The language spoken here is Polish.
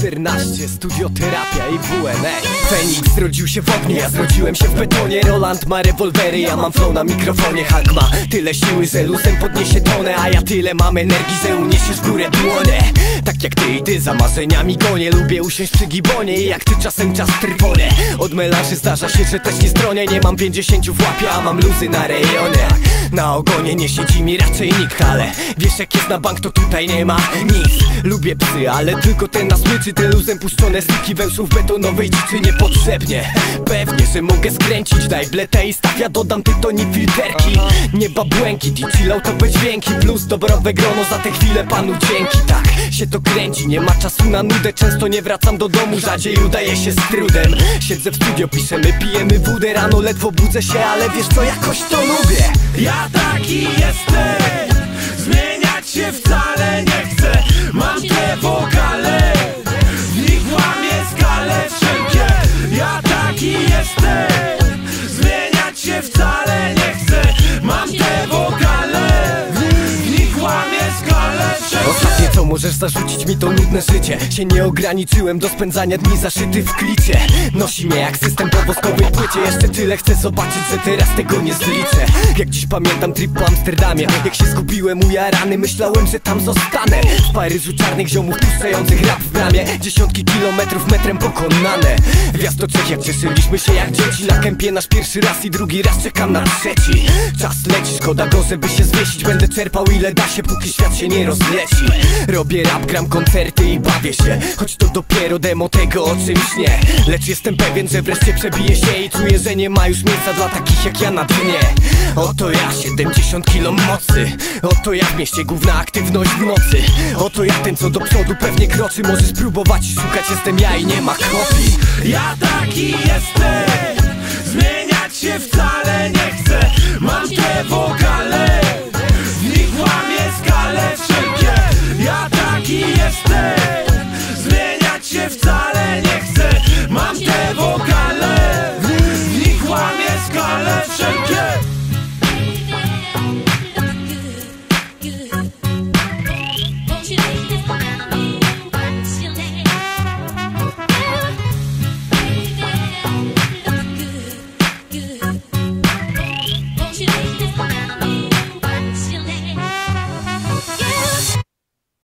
14, studioterapia i WNA Feniks zrodził się w ogniu, ja zrodziłem się w betonie. Roland ma rewolwery, ja mam flow na mikrofonie. Hulk ma tyle siły, że luzem podniesie tonę A ja tyle mam energii, że uniesiesz w górę dłonie. Tak jak ty i ty za marzeniami gonię Lubię usiąść przy gibonie i jak ty czasem czas trwonę Od melanży zdarza się, że też nie stronię Nie mam 50 w łapie, a mam luzy na rejonie. Na ogonie nie siedzi mi raczej nikt, ale Wiesz jak jest na bank, to tutaj nie ma nic Lubię psy, ale tylko ten na smyczy Te luzem puszczone styki wężów betonowej dziczy niepotrzebnie. Pewnie, że mogę skręcić Daj bletę i stawia, dodam tytoni filterki. Nieba błękit i chilloutowe dźwięki Plus dobrowe grono za tę chwilę panu dzięki. Tak się to kręci, nie ma czasu na nudę Często nie wracam do domu, rzadziej udaje się z trudem. Siedzę w studio, piszemy, pijemy wódę Rano ledwo budzę się, ale wiesz co, jakoś to lubię. Ja taki jestem możesz zarzucić mi to nudne życie. Się nie ograniczyłem do spędzania dni zaszyty w klicie. Nosi mnie jak system po woskowej płycie. Jeszcze tyle chcę zobaczyć, że teraz tego nie zliczę. Jak dziś pamiętam trip po Amsterdamie Jak się zgubiłem ujarany, myślałem, że tam zostanę. W Paryżu czarnych ziomów puszczających rap w bramie. Dziesiątki kilometrów metrem pokonane. Czech jak cieszyliśmy się jak dzieci. Na kępie nasz pierwszy raz i drugi raz czekam na trzeci. Czas leci, szkoda go, żeby się zwiesić. Będę czerpał ile da się, póki świat się nie rozleci rap, gram koncerty i bawię się. Choć to dopiero demo tego o czymś nie. Lecz jestem pewien, że wreszcie przebiję się I czuję, że nie ma już miejsca dla takich jak ja na dnie. Oto ja, 70 kilo mocy. Oto ja w mieście główna aktywność w nocy. Oto ja ten co do przodu pewnie kroczy. Może spróbować i szukać, jestem ja i nie ma kopii Ja taki jestem